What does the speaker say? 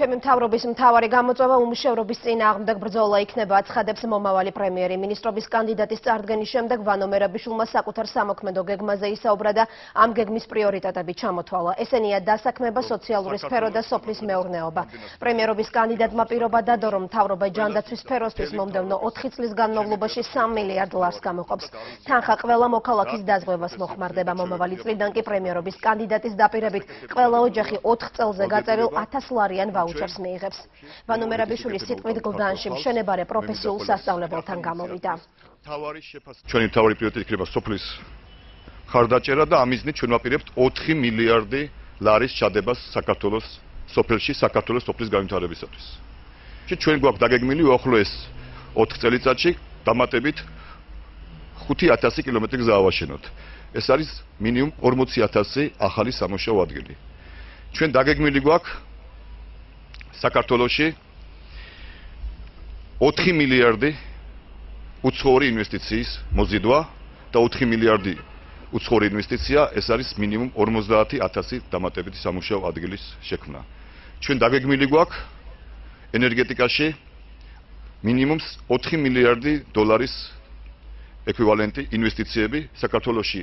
ჩემი მთავრობის მთავარი გამოწვევა უმუშევრობის წინააღმდეგ ბრძოლა იქნება. აცხადებს მომავალი პრემიერი მინისტრობის კანდიდატის წარდგენის შემდეგ ვანო მერაბიშვილმა საკუთარ სამოქმედო გეგმაზე ისაუბრა და ამ გეგმის პრიორიტეტები ჩამოთვალა. ესენია დასაქმება სოციალური სფერო და სოფლის მეურნეობა. პრემიერობის კანდიდატმა პირობა დადო რომ მთავრობა ჯანდაცვის სფეროსთვის მომდევნო 4 წლის განმავლობაში 3 მილიარდ ლარს გამოყოფს. თანხა ყველა მოქალაქის დაზღვევას მოხმარდება მომავალი წლიდან კი პრემიერობის კანდიდატის დაპირებით. ყველა ოჯახი 4 წელზე გაწერილ 1000 ლარიან ვაუ ვაუჩერს მიიღებს. ვანო მერაბიშვილი სიტყვით გლდანში მშენებარე პროფესიულ სასწავლებელთან გამოვიდა. თავარი შეფასება ჩვენი თავარი პრიორიტეტი იქნება სოფლის ხარდაჭერა და ამიზნით ჩვენ ვაპირებთ 4 მილიარდი ლარის ჩადებას საქართველოს სოფელში საქართველოს სოფლის განვითარებისათვის. ჩვენ გვაქვს დაგეგმილი უახლოეს 4 წელიწადში დამატებით 5000 კილომეტრი გზა ავაშენოთ. ეს არის მინიმუმ 40000 ახალი სამუშაო ადგილი. ჩვენ დაგეგმილი გვაქვს საქართველოში 4 მილიარდი უცხოური ინვესტიციის მოზიდვა და 4 მილიარდი უცხოური ინვესტიცია ეს არის მინიმუმ 50000 დამატებითი სამუშაო ადგილის შექმნა. ჩვენ დაგეგმილი გვაქვს ენერგეტიკაში მინიმუმ 4 მილიარდი დოლარის ეკვივალენტი ინვესტიციები საქართველოში